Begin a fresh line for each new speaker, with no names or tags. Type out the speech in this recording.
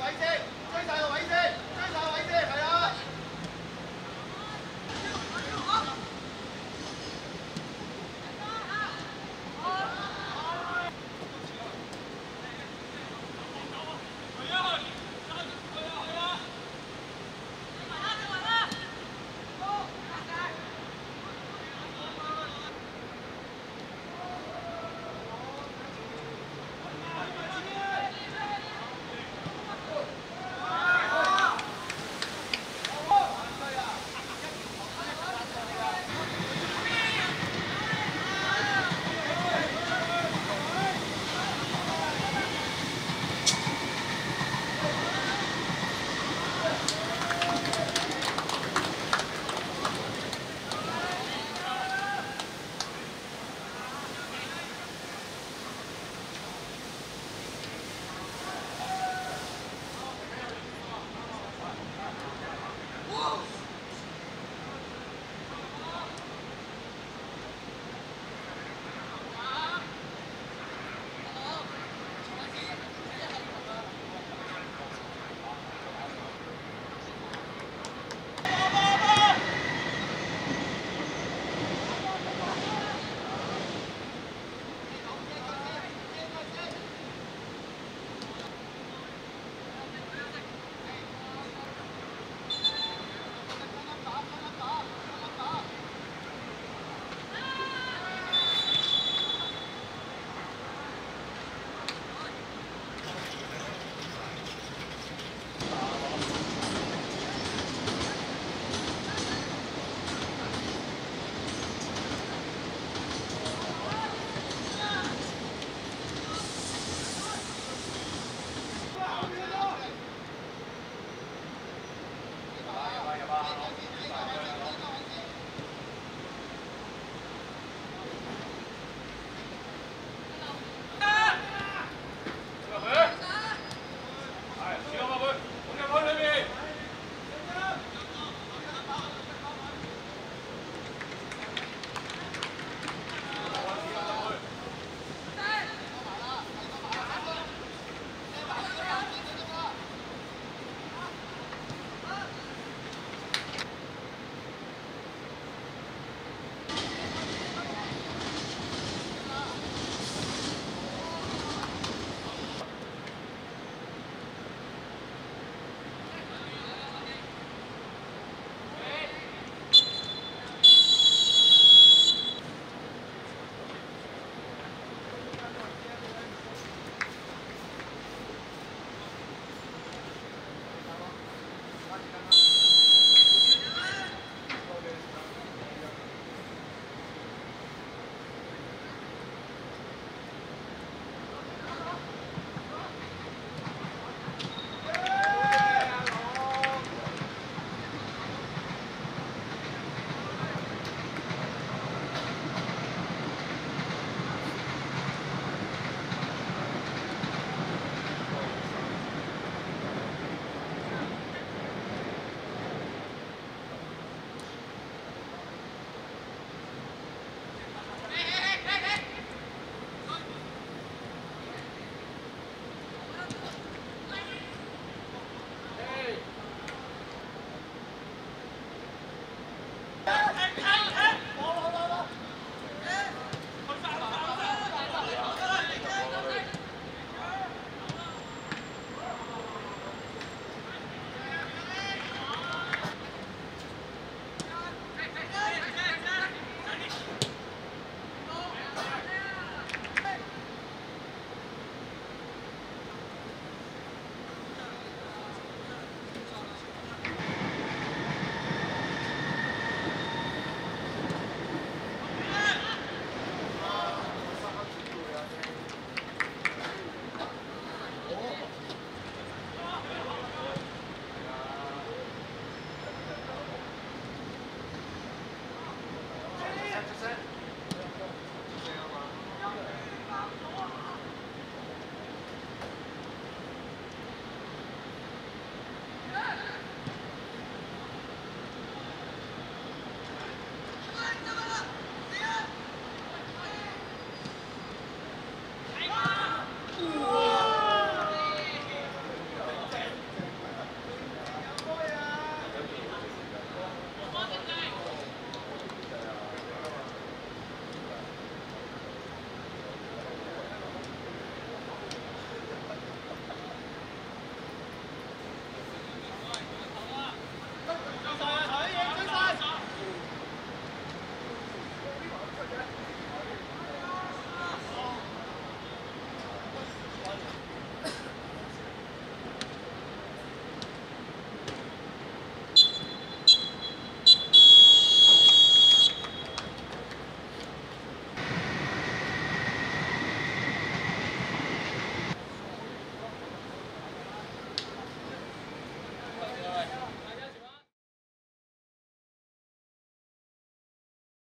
right there. 어. 10%?